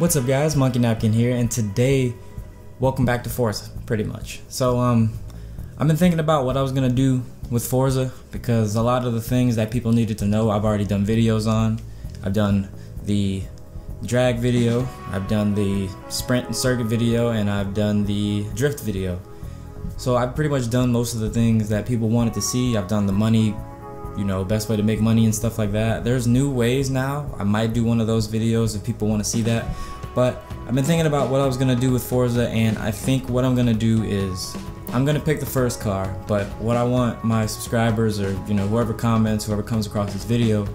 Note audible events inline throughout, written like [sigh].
What's up guys, Monkey Napkin here, and today, welcome back to Forza, pretty much. So, um, I've been thinking about what I was gonna do with Forza, because a lot of the things that people needed to know, I've already done videos on. I've done the drag video, I've done the sprint and circuit video, and I've done the drift video. So I've pretty much done most of the things that people wanted to see. I've done the money you know, best way to make money and stuff like that. There's new ways now. I might do one of those videos if people want to see that. But I've been thinking about what I was gonna do with Forza, and I think what I'm gonna do is I'm gonna pick the first car. But what I want my subscribers or you know whoever comments, whoever comes across this video,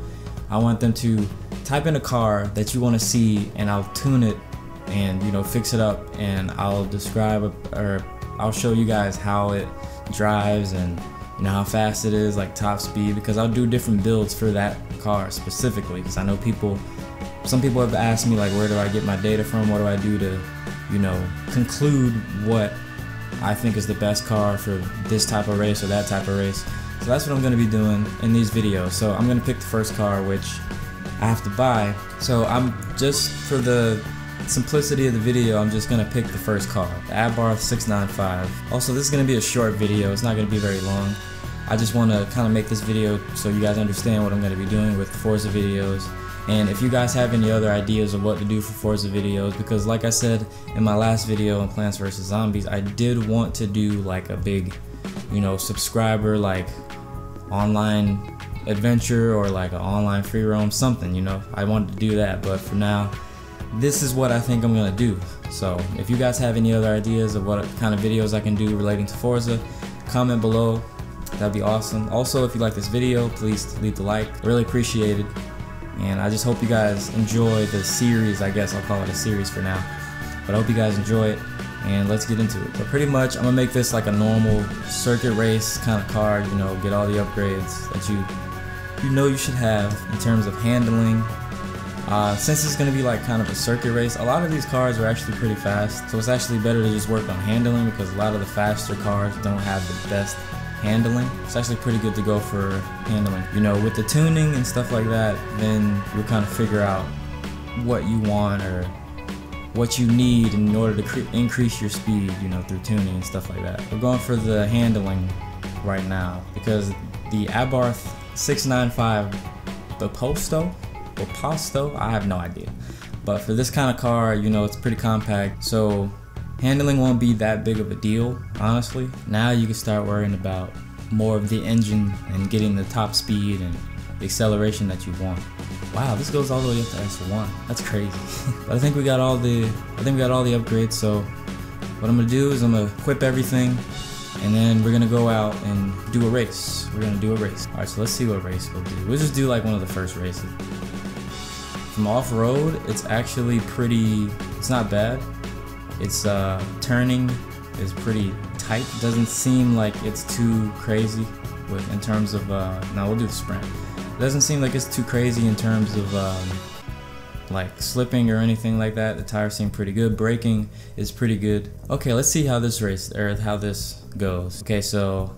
I want them to type in a car that you want to see, and I'll tune it and you know fix it up, and I'll describe or I'll show you guys how it drives and know how fast it is, like top speed, because I'll do different builds for that car specifically. Because I know people, some people have asked me like, where do I get my data from? What do I do to, you know, conclude what I think is the best car for this type of race or that type of race. So that's what I'm going to be doing in these videos. So I'm going to pick the first car, which I have to buy. So I'm just for the simplicity of the video, I'm just gonna pick the first car, the Abarth 695. Also, this is gonna be a short video, it's not gonna be very long. I just wanna kinda make this video so you guys understand what I'm gonna be doing with Forza videos. And if you guys have any other ideas of what to do for Forza videos, because like I said in my last video on Plants vs. Zombies, I did want to do like a big, you know, subscriber, like online adventure or like an online free roam, something, you know. I wanted to do that, but for now, this is what I think I'm gonna do. So if you guys have any other ideas of what kind of videos I can do relating to Forza, comment below. That'd be awesome. Also, if you like this video, please leave the like. Really appreciate it. And I just hope you guys enjoy the series. I guess I'll call it a series for now. But I hope you guys enjoy it. And let's get into it. But pretty much, I'm gonna make this like a normal circuit race kind of car. You know, get all the upgrades that you you know you should have in terms of handling, uh, since it's going to be like kind of a circuit race, a lot of these cars are actually pretty fast. So it's actually better to just work on handling because a lot of the faster cars don't have the best handling. It's actually pretty good to go for handling. You know, with the tuning and stuff like that, then you'll kind of figure out what you want or what you need in order to increase your speed, you know, through tuning and stuff like that. We're going for the handling right now because the Abarth 695, the Posto, or Posto, I have no idea. But for this kind of car, you know, it's pretty compact, so handling won't be that big of a deal, honestly. Now you can start worrying about more of the engine and getting the top speed and the acceleration that you want. Wow, this goes all the way up to S1. That's crazy. [laughs] but I think we got all the I think we got all the upgrades, so what I'm gonna do is I'm gonna equip everything and then we're gonna go out and do a race. We're gonna do a race. Alright, so let's see what race we'll do. We'll just do like one of the first races. From off-road, it's actually pretty, it's not bad. It's uh, turning is pretty tight. Doesn't seem like it's too crazy with in terms of, uh, now we'll do the sprint. It doesn't seem like it's too crazy in terms of um, like slipping or anything like that. The tires seem pretty good. Braking is pretty good. Okay, let's see how this race or how this goes. Okay, so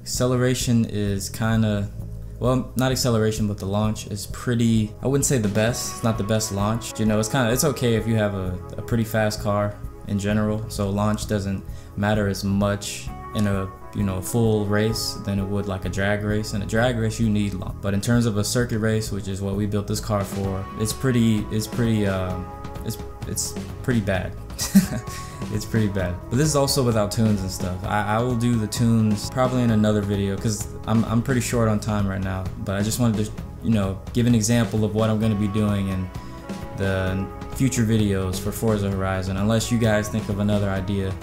acceleration is kind of well, not acceleration, but the launch is pretty, I wouldn't say the best. It's not the best launch. You know, it's kind of, it's okay if you have a, a pretty fast car in general. So launch doesn't matter as much in a you know full race than it would like a drag race. In a drag race, you need launch. But in terms of a circuit race, which is what we built this car for, it's pretty it's pretty uh, it's it's pretty bad. [laughs] it's pretty bad. But this is also without tunes and stuff. I, I will do the tunes probably in another video because I'm, I'm pretty short on time right now. But I just wanted to, you know, give an example of what I'm going to be doing in the future videos for Forza Horizon, unless you guys think of another idea.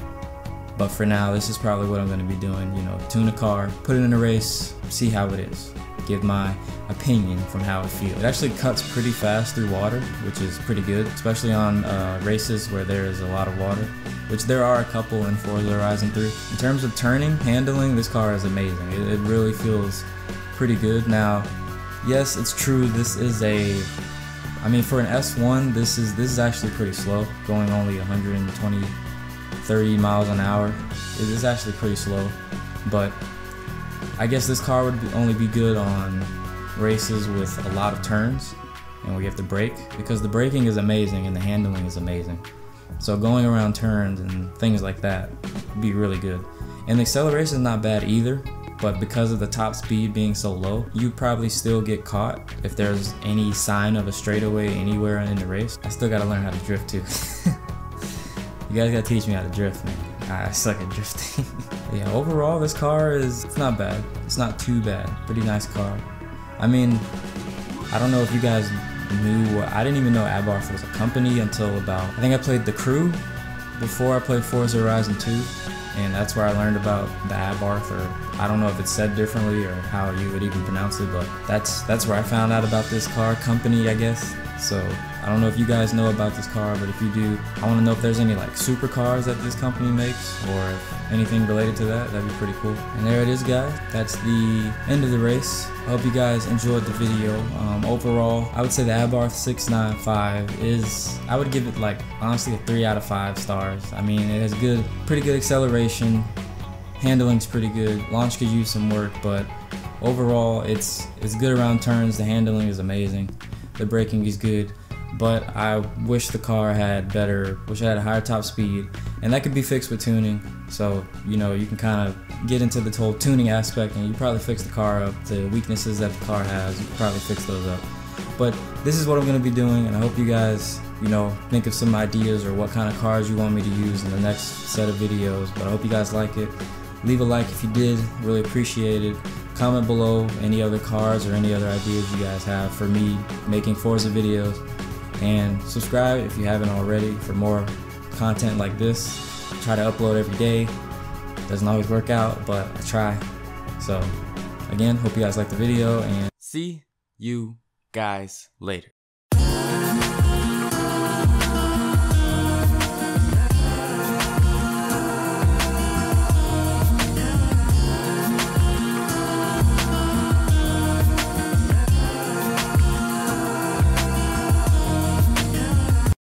But for now, this is probably what I'm going to be doing. You know, tune a car, put it in a race, see how it is give my opinion from how it feels. It actually cuts pretty fast through water, which is pretty good, especially on uh, races where there is a lot of water, which there are a couple in Forza Horizon 3. In terms of turning, handling, this car is amazing. It, it really feels pretty good. Now, yes, it's true, this is a I mean, for an S1, this is this is actually pretty slow, going only 120, 30 miles an hour. It is actually pretty slow, but I guess this car would be, only be good on races with a lot of turns. and we have to brake because the braking is amazing and the handling is amazing. So going around turns and things like that would be really good. And the acceleration is not bad either, but because of the top speed being so low, you probably still get caught if there's any sign of a straightaway anywhere in the race. I still gotta learn how to drift too. [laughs] you guys gotta teach me how to drift, man. I suck at drifting. [laughs] yeah, overall, this car is it's not bad. It's not too bad. Pretty nice car. I mean, I don't know if you guys knew. I didn't even know Abarth was a company until about. I think I played The Crew before I played Forza Horizon 2, and that's where I learned about the Abarth, or I don't know if it's said differently or how you would even pronounce it, but that's that's where I found out about this car company, I guess. So I don't know if you guys know about this car, but if you do, I want to know if there's any like supercars that this company makes or anything related to that. That'd be pretty cool. And there it is, guys. That's the end of the race. I hope you guys enjoyed the video. Um, overall, I would say the Abarth 695 is, I would give it like honestly a 3 out of 5 stars. I mean, it has good, pretty good acceleration. Handling's pretty good. Launch could use some work, but overall, it's it's good around turns. The handling is amazing. The braking is good, but I wish the car had better, wish it had a higher top speed, and that could be fixed with tuning. So you know you can kind of get into the whole tuning aspect, and you probably fix the car up. The weaknesses that the car has, you probably fix those up. But this is what I'm gonna be doing, and I hope you guys, you know, think of some ideas or what kind of cars you want me to use in the next set of videos. But I hope you guys like it. Leave a like if you did, really appreciate it. Comment below any other cars or any other ideas you guys have for me making Forza videos. And subscribe if you haven't already for more content like this. I try to upload every day. Doesn't always work out, but I try. So, again, hope you guys like the video and see you guys later.